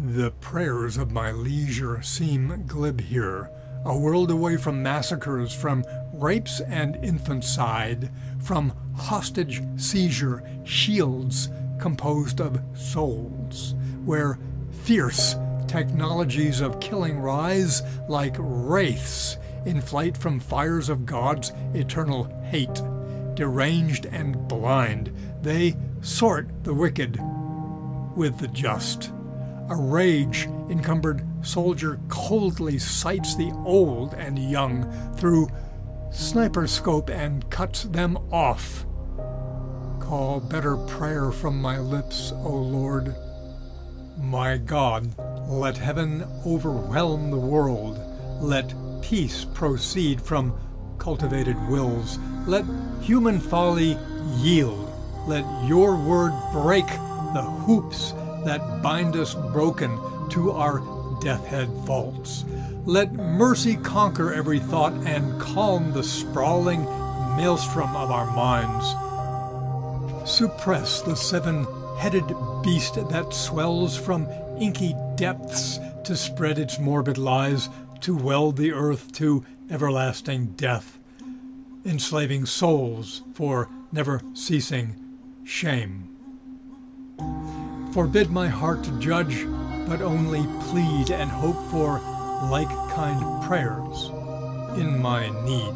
The prayers of my leisure seem glib here, a world away from massacres, from rapes and infanticide, from hostage seizure shields composed of souls, where fierce technologies of killing rise like wraiths in flight from fires of God's eternal hate. Deranged and blind, they sort the wicked with the just. A rage encumbered soldier coldly sights the old and young through sniper scope and cuts them off. Call better prayer from my lips, O Lord. My God, let heaven overwhelm the world. Let peace proceed from cultivated wills. Let human folly yield. Let your word break the hoops that bind us broken to our death head vaults. Let mercy conquer every thought and calm the sprawling maelstrom of our minds. Suppress the seven headed beast that swells from inky depths to spread its morbid lies, to weld the earth to everlasting death, enslaving souls for never ceasing shame. Forbid my heart to judge, but only plead and hope for like kind prayers in my need.